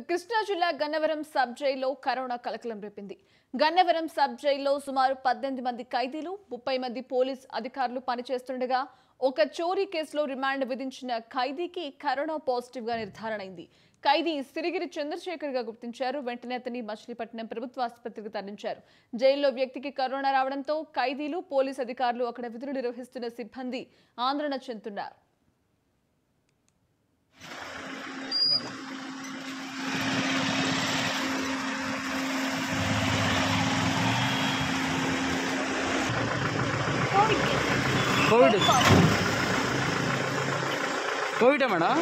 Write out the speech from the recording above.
కృష్ణా జిల్లా గన్నవరం సబ్ జైల్లో కరోనా కలకలం రేపింది. గన్నవరం సబ్ జైల్లో సుమారు పద్దెనిమిది మంది ఖైదీలు ముప్పై మంది పోలీస్ అధికారులు పనిచేస్తుండగా ఒక చోరీ కేసులో రిమాండ్ విధించిన ఖైదీకి కరోనా పాజిటివ్గా నిర్ధారణ అయింది ఖైదీ సిరిగిరి చంద్రశేఖర్గా గుర్తించారు. వెంటనే అతని మచిలీపట్నం ప్రభుత్వ ఆసుపత్రికి తరలించారు. జైల్లో వ్యక్తికి కరోనా రావడంతో ఖైదీలు పోలీస్ అధికారులు అక్కడ విధులు నిర్వహిస్తున్న సిబ్బంది ఆందోళన చెందుతున్నారు. கோவிட் கோவிட்டா மேடம்.